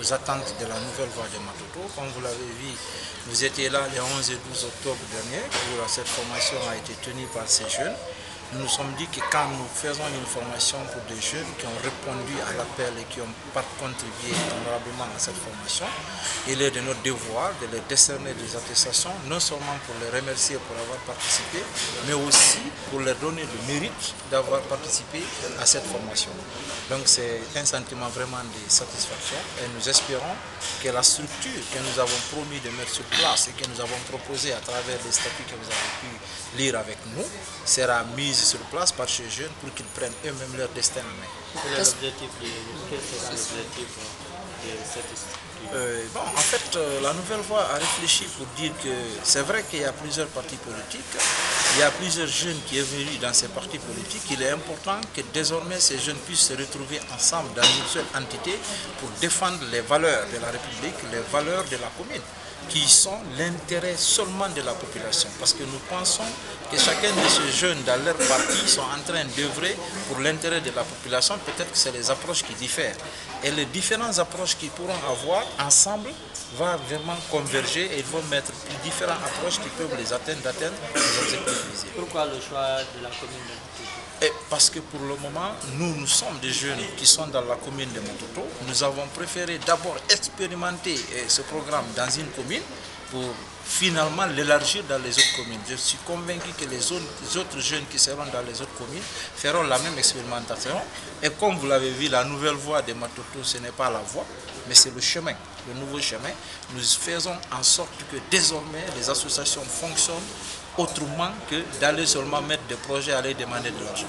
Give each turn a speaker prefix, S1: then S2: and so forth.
S1: aux attentes de la nouvelle voie de Matoto. Comme vous l'avez vu, vous étiez là les 11 et 12 octobre dernier où cette formation a été tenue par ces jeunes. Nous nous sommes dit que quand nous faisons une formation pour des jeunes qui ont répondu à l'appel et qui ont contribué honorablement à cette formation, il est de notre devoir de les décerner des attestations, non seulement pour les remercier pour avoir participé, mais aussi pour leur donner le mérite d'avoir participé à cette formation. Donc c'est un sentiment vraiment de satisfaction et nous espérons que la structure que nous avons promis de mettre sur place et que nous avons proposé à travers les statuts que vous avez pu lire avec nous sera mise sur place par ces jeunes pour qu'ils prennent eux-mêmes leur destin en main.
S2: Quel est l'objectif de, cette structure?
S1: Euh, bon, En fait, euh, la nouvelle voie a réfléchi pour dire que c'est vrai qu'il y a plusieurs partis politiques, il y a plusieurs jeunes qui évoluent dans ces partis politiques. Il est important que désormais ces jeunes puissent se retrouver ensemble dans une seule entité pour défendre les valeurs de la République, les valeurs de la commune qui sont l'intérêt seulement de la population. Parce que nous pensons que chacun de ces jeunes dans leur parti sont en train d'œuvrer pour l'intérêt de la population. Peut-être que c'est les approches qui diffèrent. Et les différentes approches qu'ils pourront avoir ensemble vont vraiment converger et ils vont mettre différentes approches qui peuvent les atteindre, d'atteindre les objectifs visés.
S2: Pourquoi le choix de la commune
S1: et parce que pour le moment, nous, nous sommes des jeunes qui sont dans la commune de Mototo. Nous avons préféré d'abord expérimenter ce programme dans une commune pour finalement l'élargir dans les autres communes. Je suis convaincu que les autres, jeunes qui seront dans les autres communes feront la même expérimentation. Et comme vous l'avez vu, la nouvelle voie de Matoto, ce n'est pas la voie, mais c'est le chemin, le nouveau chemin. Nous faisons en sorte que désormais les associations fonctionnent autrement que d'aller seulement mettre des projets aller demander de l'argent.